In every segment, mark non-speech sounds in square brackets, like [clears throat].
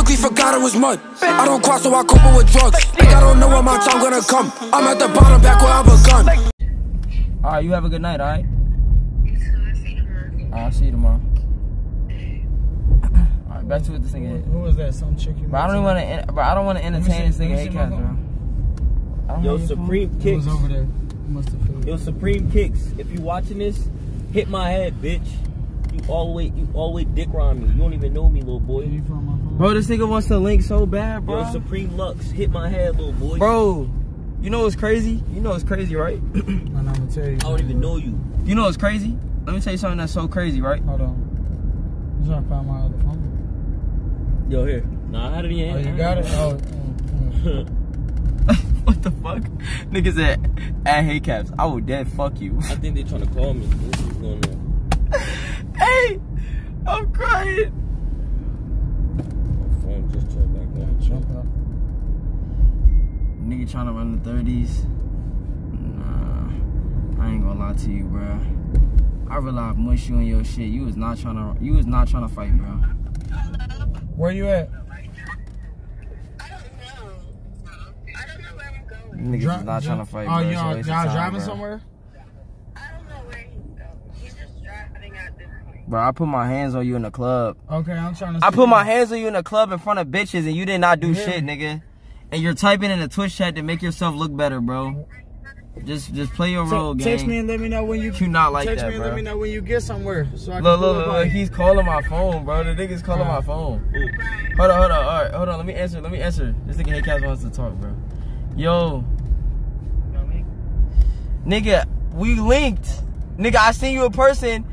quickly forgot it was mud. I don't cross, so I cope with drugs. Think I don't know when my time gonna come. I'm at the bottom, back where I begun. All right, you have a good night. All right. I'll see you tomorrow. All right, I'll see you tomorrow. All right, back to what this nigga is. Who was that? Some chick But I don't even want to. But I don't want to entertain this Let me nigga see HateCaps, bro. phone. I don't Yo, have your phone. Supreme It Kicks. was over there. Must have. Yo, Supreme Kicks. If you watching this, hit my head, bitch. You always, you always dick rhyme me. You don't even know me, little boy. You from my phone? Bro, this nigga wants to link so bad, bro. Yo, Supreme Lux, hit my head, little boy. Bro, you know what's crazy? You know what's crazy, right? [clears throat] And I'm gonna tell you. I don't even know you. You know what's crazy? Let me tell you something that's so crazy, right? Hold on. I'm trying to find my other phone. Yo, here. Nah, I had it in your Oh, you got it? [laughs] Oh. mm, mm. [laughs] what the fuck? Niggas said, at hate caps, I will dead fuck you. I think they trying to call me. What's going on? [laughs] hey, I'm crying. My phone just turned back on. Jump up. Nigga trying to run the 30s. Nah, I ain't gonna lie to you, bro. I realize I mushed you in your shit. You was not trying to. You was not trying to fight, bro. Where you at? I don't know. I don't know where I'm going. Niggas Dri- not dri- trying to fight, Oh, bro. It's a y'all, y'all time, driving bro. somewhere? I don't know where he's going. He's just driving at this point. Bro, I put my hands on you in the club. Okay, I'm trying to. I see put my hands on you in the club in front of bitches and you did not do You hear shit, nigga. And you're typing in the Twitch chat to make yourself look better, bro. Just just play your role, gang. Text me and let me know when you. You not like text that, me and bro. let me know when you get somewhere. So I can Look, pull look, look, look, he's calling my phone, bro. The nigga's calling my Alright. phone. Hold on, hold on. All right, hold on. Let me answer. Let me answer. This nigga HateCaps wants to talk, bro. Yo, nigga, we linked. Nigga, I seen you in person,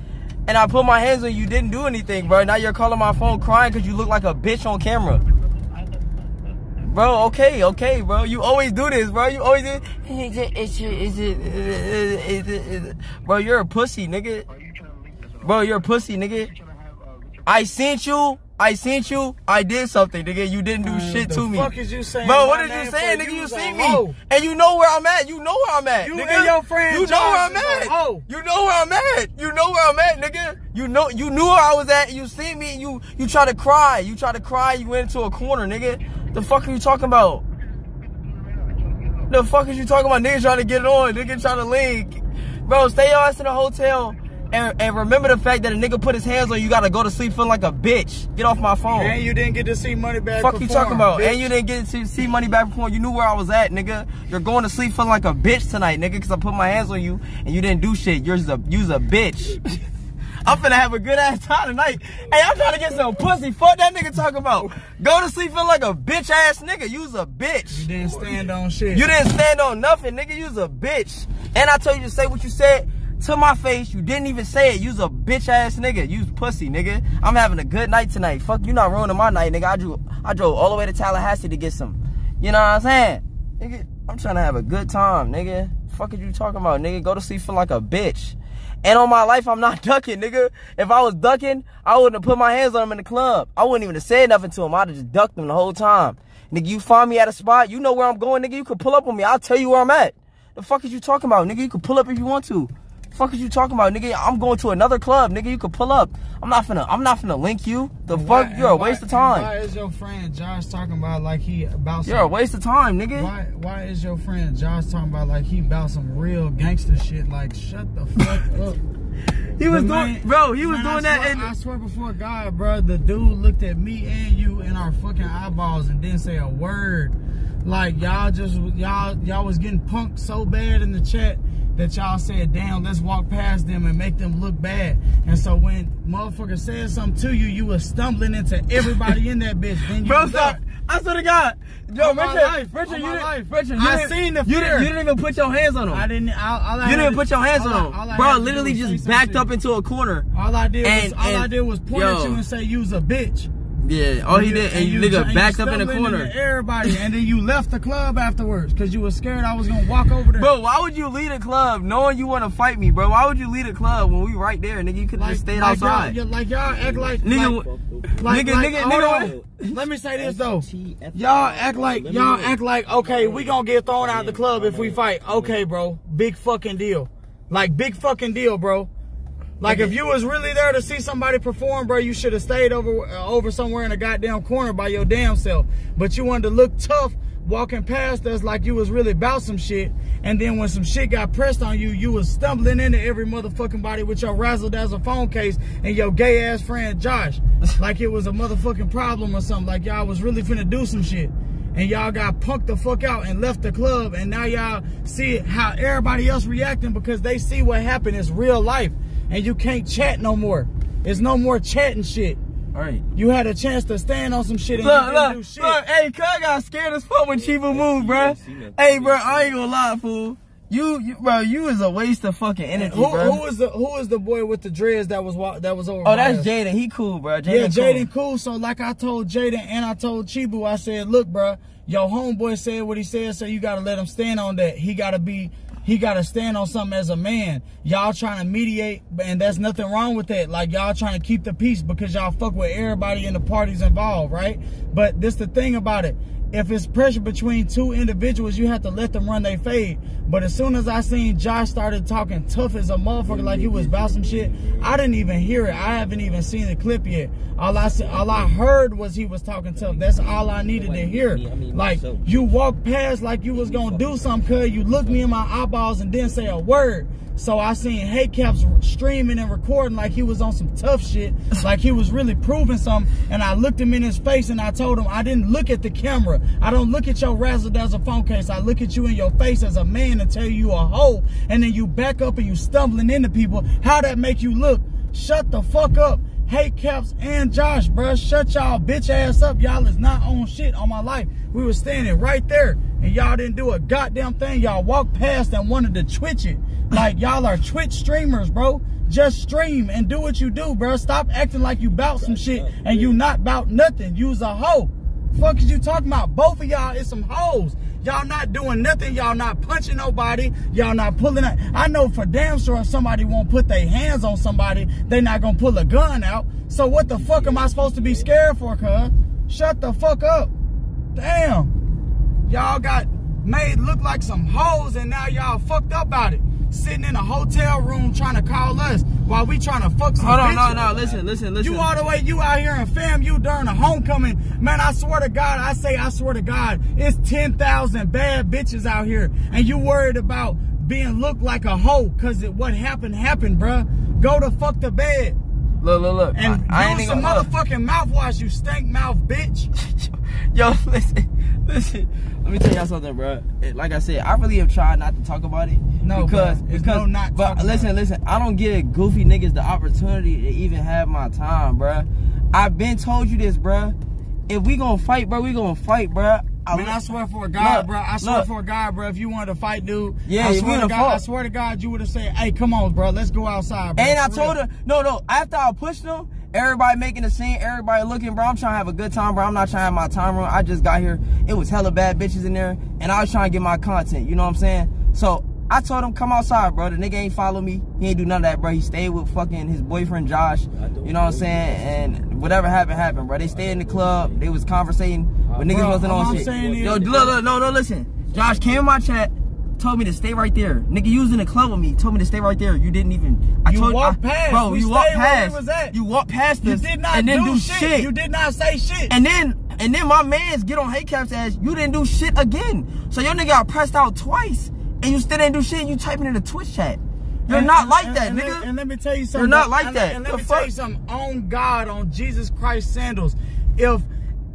and I put my hands on you. Didn't do anything, bro. Now you're calling my phone crying because you look like a bitch on camera. Bro, okay, okay, bro. You always do this, bro. You always do. [laughs] Is it, is it, is it, is it, is it, bro, you're a pussy, nigga. Bro, you're a pussy, nigga. I sent you. I sent you. I did something, nigga. You didn't do Man, shit to me. fuck is you saying Bro, what did you saying, nigga? You was a seen hoe. me. And you know where I'm at. You know where I'm at, You nigga. and your friend You know where I'm Josh is a at. You know where I'm at. You know where I'm at, nigga. You know you knew where I was at. You see me. and You you try to cry. You try to cry. You went into a corner, nigga. The fuck are you talking about? The fuck is you talking about? Niggas trying to get it on. Nigga trying to link. Bro, stay your ass in the hotel. And, and remember the fact that a nigga put his hands on you, gotta go to sleep feeling like a bitch. Get off my phone. And you didn't get to see money back. Fuck you talking about? bitch. And you didn't get to see money back before. You knew where I was at, nigga. You're going to sleep feeling like a bitch tonight, nigga, because I put my hands on you and you didn't do shit. You're a, you's a bitch. [laughs] I'm finna have a good ass time tonight. Hey, I'm trying to get some pussy. Fuck that nigga talking about. Go to sleep feeling like a bitch ass nigga. You's a bitch. You didn't stand on shit. You didn't stand on nothing, nigga. You's a bitch. And I told you to say what you said to my face. You didn't even say it. You's a bitch ass nigga. You's pussy, nigga. I'm having a good night tonight. Fuck, you not ruining my night, nigga. I drove, I drove all the way to Tallahassee to get some. You know what I'm saying? Nigga, I'm trying to have a good time, nigga. Fuck is you talking about, nigga? Go to sleep for like a bitch. And on my life, I'm not [laughs] ducking, nigga. If I was ducking, I wouldn't have put my hands on him in the club. I wouldn't even have said nothing to him. I'd have just ducked him the whole time. Nigga, you find me at a spot, you know where I'm going, nigga. You could pull up on me. I'll tell you where I'm at. The fuck is you talking about, nigga? You could pull up if you want to. Fuck is you talking about, nigga? I'm going to another club, nigga. You could pull up. I'm not finna. I'm not finna link you. The Why- fuck? You're a why- waste of and Why time. is your friend Josh talking about like he about some? You're a waste of time, nigga. Why why is your friend Josh talking about like he about some real gangster shit? Like shut the fuck [laughs] up. He was doing, bro. He was man, doing I that. Swear, in, I swear before God, bro, the dude looked at me and you in our fucking eyeballs and didn't say a word. Like y'all just y'all y'all was getting punked so bad in the chat that y'all said, "Damn, let's walk past them and make them look bad." And so when motherfucker said something to you, you was stumbling into everybody in that bitch. Then you Bro, stop. I swear to God. Yo, Richard, life, Richard, you my didn't, life. Richard, you I didn't, seen the you didn't, fear. you didn't even put your hands on him. I didn't. All, all I you didn't to- put your hands all on I- him. all I Bro, do literally just backed up into a corner. All I did was And- all I did was point yo. at you and say you was a bitch. Yeah, all he did, and you nigga and backed up in the corner. into everybody, and then you left the club afterwards because you was scared I was gonna walk over there. Bro, why would you lead a club knowing you want to fight me, bro? Why would you lead a club when we right there, nigga? You could have just stayed like outside. Y'all, like y'all act like Nigga, like, like, nigga, like, nigga, hold nigga, on. Let me say this though. Y'all act like y'all act like okay, we gonna get thrown out the club if we fight. Okay, bro, big fucking deal. Like big fucking deal, bro. Like if you was really there to see somebody perform, bro, you should have stayed over uh, over somewhere in a goddamn corner by your damn self. But you wanted to look tough walking past us like you was really about some shit. And then when some shit got pressed on you, you was stumbling into every motherfucking body with your razzle dazzle phone case and your gay ass friend Josh. [laughs] like it was a motherfucking problem or something. Like y'all was really finna do some shit. And y'all got punked the fuck out and left the club. And now y'all see how everybody else reacting because they see what happened. It's real life. And you can't chat no more. It's no more chatting shit. All right. You had a chance to stand on some shit and Look, you didn't do look, shit. look, hey, cuz I got scared as fuck when Chibu moved, bro. Hey, bro, I ain't gonna lie, fool. You, you, bro, you is a waste of fucking energy, Who, bro. who was the who was the boy with the dreads that was wa- that was over? oh, that's? Jaden. He cool, bro. Jaden Yeah. Jaden cool. So like I told Jaden and I told Chibu, I said, look, bro, your homeboy said what he said, so you gotta let him stand on that. He gotta be he gotta stand on something as a man. Y'all trying to mediate, and that's nothing wrong with that. Like y'all trying to keep the peace because y'all fuck with everybody in the parties involved, right? But this the thing about it. If it's pressure between two individuals, you have to let them run their fade. But as soon as I seen Josh started talking tough as a motherfucker, like he was about some shit, I didn't even hear it. I haven't even seen the clip yet. All I all I heard was he was talking tough. That's all I needed to hear. Like you walked past like you was gonna do something, cause you looked me in my eyeballs and didn't say a word. So I seen Hate Caps streaming and recording like he was on some tough shit, like he was really proving something. And I looked him in his face and I told him I didn't look at the camera. I don't look at your razzle dazzle phone case. I look at you in your face as a man and tell you a hoe. And then you back up and you stumbling into people. How that make you look? Shut the fuck up. Hate Caps and Josh, bruh. Shut y'all bitch ass up. Y'all is not on shit on my life. We was standing right there and y'all didn't do a goddamn thing. Y'all walked past and wanted to twitch it. Like y'all are Twitch streamers, bro. Just stream and do what you do, bro. Stop acting like you bout some shit and you not bout nothing. You's a hoe. Fuck is you talking about? Both of y'all is some hoes. Y'all not doing nothing. Y'all not punching nobody. Y'all not pulling out. I know for damn sure if somebody won't put their hands on somebody, they not gonna pull a gun out. So what the fuck am I supposed to be scared for, cuz? Shut the fuck up. Damn. Y'all got made look like some hoes and now y'all fucked up about it. Sitting in a hotel room trying to call us while we trying to fuck some Hold on, no, bitches. no, listen, listen, listen. You all the way, you out here in fam, you during a homecoming. Man, I swear to God, I say, I swear to God, it's 10,000 bad bitches out here. And you worried about being looked like a hoe because it what happened, happened, bruh. Go to fuck the bed. Look, look, look. And I, use some motherfucking mouthwash, you stank mouth bitch. [laughs] Yo, listen, listen. Let me tell y'all something, bro. It- Like I said, I really have tried not to talk about it. No, because because no not but listen, listen. I don't give goofy niggas the opportunity to even have my time, bro. I've been told you this, bro. If we gonna fight, bro, we gonna fight, bro. Man, I swear for God, Look, bro. I swear look. for God, bro. If you wanted to fight, dude, Yeah, I swear to God, I swear to God, you would have said, "Hey, come on, bro, let's go outside." Bro. And I told real. her, no, no. After I pushed them, everybody making a scene, everybody looking, bro. I'm trying to have a good time, bro. I'm not trying to have my time run. I just got here. It was hella bad bitches in there, and I was trying to get my content. You know what I'm saying? So I told him come outside, bro. The nigga ain't follow me. He ain't do none of that, bro. He stayed with fucking his boyfriend Josh. You know what I'm saying? And whatever happened, happened, bro. They stayed in the club. They was conversating, uh, but niggas Bro, wasn't on I'm shit. Yo, look, look, no, no, listen. Josh came in my chat. Told me to stay right there. Nigga, you was in the club with me. Told me to stay right there. You didn't even. I You told walked I, past. Bro, We you walked stayed where we past. You walked past You did not and then do, do shit. shit. You did not say shit. And then and then my mans get on hate caps ass. You didn't do shit again. So your nigga got pressed out twice, and you still didn't do shit. You typing in the Twitch chat. You're And- not like and- that, and nigga. Let, and let me tell you something. not like that. And let The me tell you something. On God, on Jesus Christ sandals. If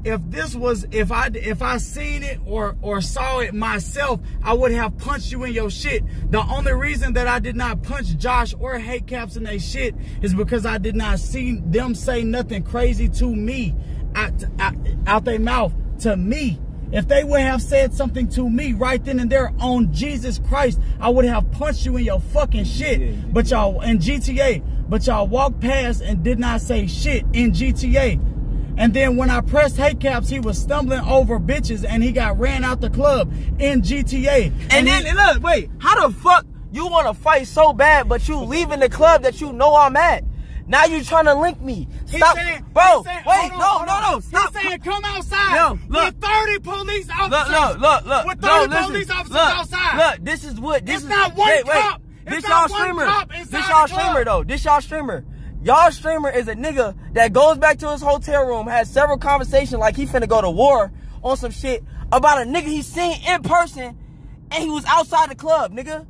if this was if I if I seen it or or saw it myself, I would have punched you in your shit. The only reason that I did not punch Josh or hate caps in their shit is because I did not see them say nothing crazy to me out out, out their mouth to me. If they would have said something to me right then and there on Jesus Christ, I would have punched you in your fucking shit. But y'all in GTA, but y'all walked past and did not say shit in GTA. And then when I pressed hate caps, he was stumbling over bitches and he got ran out the club in GTA. And then he- look, wait, how the fuck you want to fight so bad, but you leaving the club that you know I'm at? Now you trying to link me? Stop, saying- bro. saying- wait, on, no, no, no, stop. He's saying come outside Yo, look. with 30 police officers. Look, look, look, look. With no, 30 listen. police officers look, outside. Look, this is what this It's is. not one wait, wait. It's This y'all streamer. This y'all streamer though. This y'all streamer. Y'all streamer is a nigga that goes back to his hotel room, has several conversations like he finna go to war on some shit about a nigga he seen in person and he was outside the club, nigga.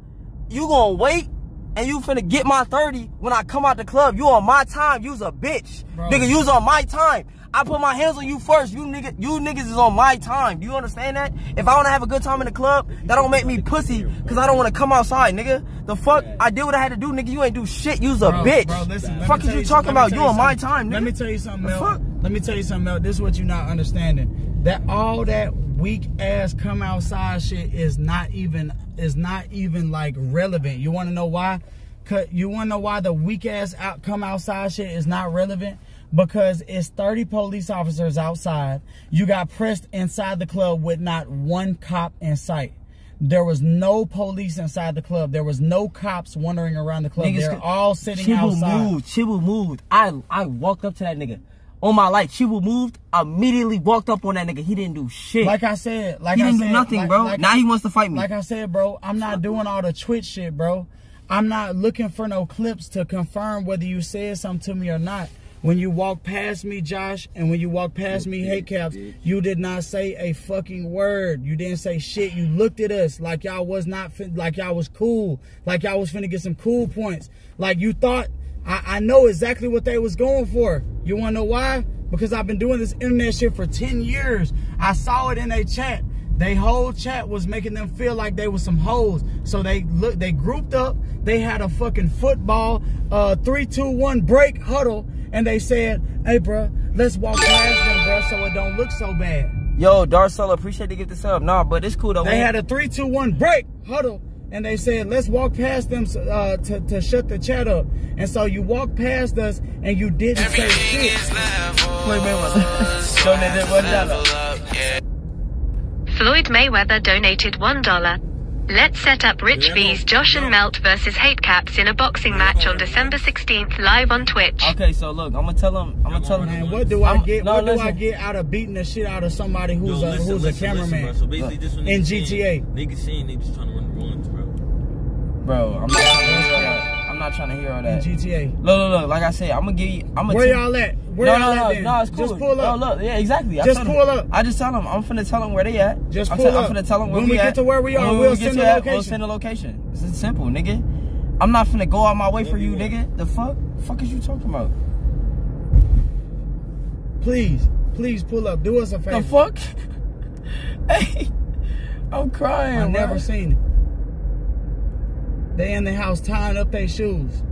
You gonna wait and you finna get my 30 when I come out the club. You on my time, you's a bitch. Bro. Nigga, you's on my time. I put my hands on you first. You nigga, you niggas is on my time. Do you understand that? If I wanna have a good time in the club, that don't make me pussy because I don't wanna come outside, nigga. The fuck? I did what I had to do, nigga. You ain't do shit. You's a Bro, bitch. Bro, listen, fuck is you talking about? tell You on my time, nigga. Let me tell you something, Mel. Let me tell you something, Mel. This is what you're not understanding. That all that weak ass come outside shit is not even is not even like relevant. You want to know why? Cause you want to know why the weak ass out come outside shit is not relevant? Because it's 30 police officers outside. You got pressed inside the club with not one cop in sight. There was no police inside the club. There was no cops wandering around the club. Niggas They're all sitting Chibu outside. moved. Chibu moved. I I walked up to that nigga. On my life, Chibu moved. Immediately walked up on that nigga. He didn't do shit. Like I said, like he I didn't said, do nothing, like- bro. like now I- he wants to fight me. Like I said, bro, I'm not doing all the Twitch shit, bro. I'm not looking for no clips to confirm whether you said something to me or not. When you walk past me, Josh, and when you walk past me, HateCaps, you did not say a fucking word. You didn't say shit. You looked at us like y'all was not, fin- like y'all was cool, like y'all was finna get some cool points. Like you thought, I, I know exactly what they was going for. You wanna know why? Because I've been doing this internet shit for 10 years. I saw it in a chat. They whole chat was making them feel like they was some hoes. So they look they grouped up, they had a fucking football, uh three, two, one break huddle, and they said, Hey bruh, let's walk past them, bruh, so it don't look so bad. Yo, Darcella, appreciate to get this up. Nah, but it's cool though. They had a three, two, one break huddle, and they said, "Let's walk past them uh, to to shut the chat up." And so you walked past us, and you didn't say shit. [laughs] Floyd Mayweather. Donated one dollar. Floyd Mayweather donated $1. Let's set up Rich V's Josh and Melt versus Hate Caps in a boxing match on December 16th live on Twitch. Okay, so look, I'm gonna tell him. I'm gonna tell him. Man, what do I I'm- get? no, what do I get out of beating the shit out of somebody Yo, who's a who's listen, a cameraman? bro. So basically, this one In GTA. Niggas saying they just trying to run the runs, bro. Bro, I'm not trying to hear all that. I'm not trying to hear all in. GTA. Look, look, look. Like I said, I'm gonna give you. I'm gonna. Where tell- y'all at? Where no, y'all no, at no, then? no, it's cool. Just pull up. No, look, yeah, exactly. I Just told him- pull up. I just tell them. I'm finna tell them where they at. Just I'm pull tell- up. I'm finna tell them where When we at. get to where we are, When we'll we send get the to that, location. We'll send the location. It's simple, nigga. I'm not finna go out my way for you, nigga. The fuck? fuck is you talking about? Please, please pull up. Do us a favor. The fuck? [laughs] hey, I'm crying. I bro. never seen it. They in the house tying up their shoes.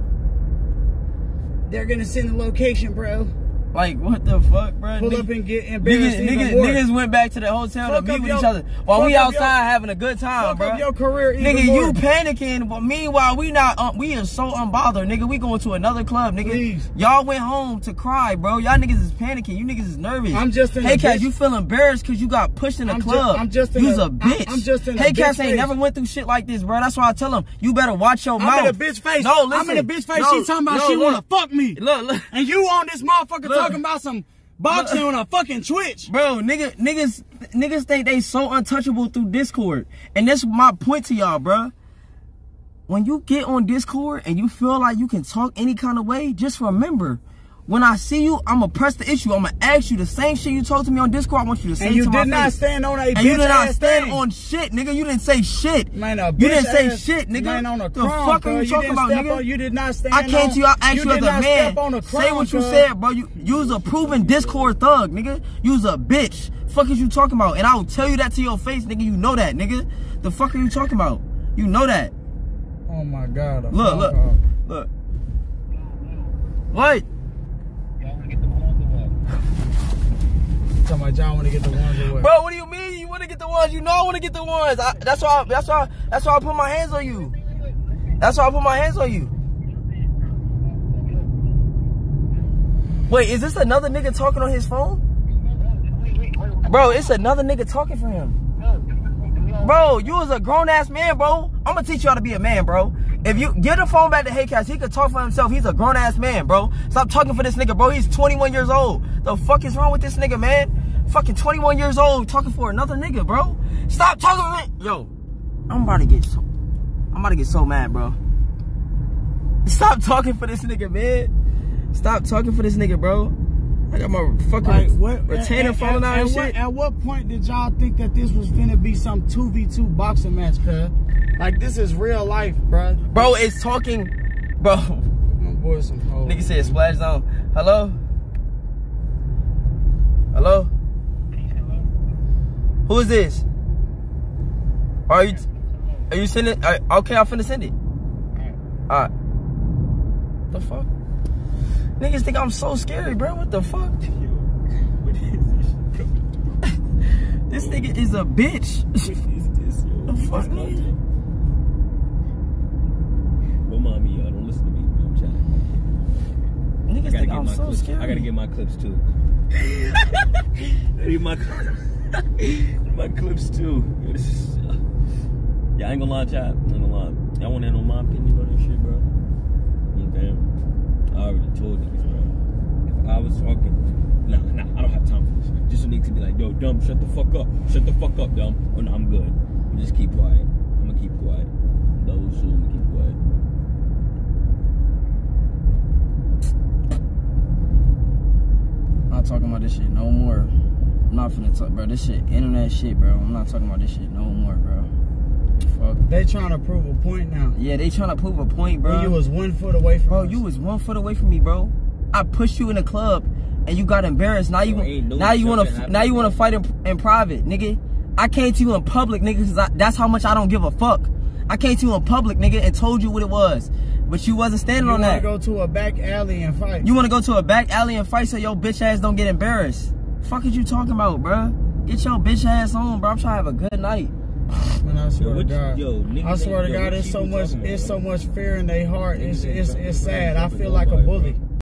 They're gonna send the location, bro. Like what the fuck, bro? Pull Nigga- up and get embarrassed Niggas, niggas, niggas went back to the hotel Fuck to meet with your- each other while we outside your- having a good time, bro. your career even Nigga, more. you panicking, but meanwhile we not. Um, we are so unbothered, nigga. We going to another club, nigga. Please. Y'all went home to cry, bro. Y'all niggas is panicking. You niggas is nervous. I'm just in Hey, bitch- you feel embarrassed because you got pushed in the I'm club. I'm just in You's a- a, bitch. I'm- I'm just in a Hey, Cass ain't never went through shit like this, bro. That's why I tell him you better watch your I'm mouth. in a bitch face. No, listen. I'm in a bitch face. No, she talking about no, she wanna fuck me. Look, look. And you on this motherfucker. Talking about some boxing on a fucking Twitch. Bro, nigga, niggas, niggas think they so untouchable through Discord, and that's my point to y'all, bro. When you get on Discord and you feel like you can talk any kind of way, just remember, when I see you, I'ma press the issue. I'ma ask you the same shit you talk to me on Discord. I want you to say And you to my did not face. stand on a and bitch you did not stand thing. on shit, nigga. You didn't say shit. Man, a you didn't say ass- shit, nigga. Man, on a the crumb, fuck cuz. are you, You talking about, nigga? on- you did not stand I came on- to you. I asked you you, as a man. a say crumb, what you said, bro. You you was a proven Discord thug, nigga. You was a bitch. Fuck is you talking about? And I will tell you that to your face, nigga. You know that, nigga. The fuck are you talking about? You know that. Oh my god. Look, look, look. What? Talking about y'all wanna get the ones or what? Bro, what do you mean? You want to get the ones? You know I want to get the ones. I, that's why. That's why. That's why I put my hands on you. That's why I put my hands on you. Wait, is this another nigga talking on his phone? Bro, it's another nigga talking for him. Bro, you was a grown ass man, bro. I'm gonna teach you how to be a man, bro. If you get the phone back to HateCaps, he could talk for himself. He's a grown ass man, bro. Stop talking for this nigga, bro. He's 21 years old. The fuck is wrong with this nigga, man? Fucking 21 years old talking for another nigga, bro. Stop talking to me. Yo, I'm about to get so I'm about to get so mad, bro. Stop talking for this nigga, man. Stop talking for this nigga, bro. I got my fucking Like what? retainer at- falling at- out and what, shit. At what point did y'all think that this was finna be some two v two boxing match? Cuz like this is real life, bro. Bro, it's talking, bro. My boy some hoes. Nigga said splash zone. Hello? Hello? Who is this? Are you are you sending are, okay, I'm finna send it. Alright. The fuck? Niggas think I'm so scary, bro. What the fuck? [laughs] This shit coming This nigga is a bitch. What is this, yo? [laughs] The fuck, nigga? content. Don't mind me, y'all. Don't listen to me. I'm. I Niggas think I'm my so clips. scary. I gotta get my clips too. [laughs] I need my [laughs] my clips too. Is- yeah, I ain't gonna lie, chat. I ain't gonna lie. Y'all wanna know my opinion on this shit, bro? Okay. I already told niggas, bro. If I was talking, nah, nah, I don't have time for this. Just a nigga to be like, yo, dumb, shut the fuck up. Shut the fuck up, dumb. Oh no, I'm good. I'm just keep quiet. I'm gonna keep quiet. Those who I'm keep quiet. Not talking about this shit no more. I'm not finna talk, bro. This shit, internet shit, bro. I'm not talking about this shit no more, bro. Fuck. They trying to prove a point now. Yeah, they trying to prove a point, bro. When you was one foot away from bro, us. you was one foot away from me, bro. I pushed you in the club, and you got embarrassed. Now you, Bro, no now you wanna, something now you wanna fight in, in private, nigga. I came to you in public, nigga, cause I, that's how much I don't give a fuck. I came to you in public, nigga, and told you what it was, but you wasn't standing You on wanna that. go to a back alley and fight. You wanna go to a back alley and fight so your bitch ass don't get embarrassed? Fuck is you talking about, bro? Get your bitch ass on, bro. I'm trying to have a good night. Man, I swear what to you- God. yo, niggas I swear ain't- to God, it's so much, talking it's so much fear in their heart. It's, it's, it's sad. I feel like a bully. bro.